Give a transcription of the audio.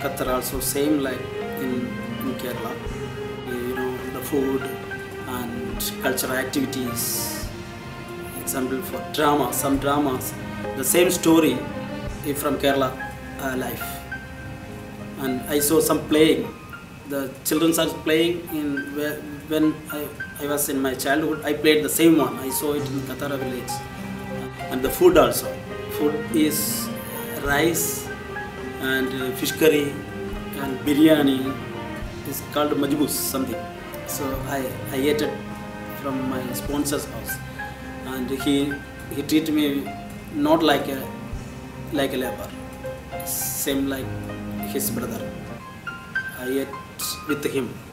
Qatar also same like in, in Kerala. You know the food and cultural activities. Example for drama, some dramas, the same story from Kerala uh, life. And I saw some playing. The children are playing in when I, I was in my childhood. I played the same one. I saw it in Katara village. And the food also. Food is rice and uh, fish curry and biryani. is called majbus something. So I, I ate it from my sponsor's house, and he he treated me not like a like a labor, same like his brother. I ate with him.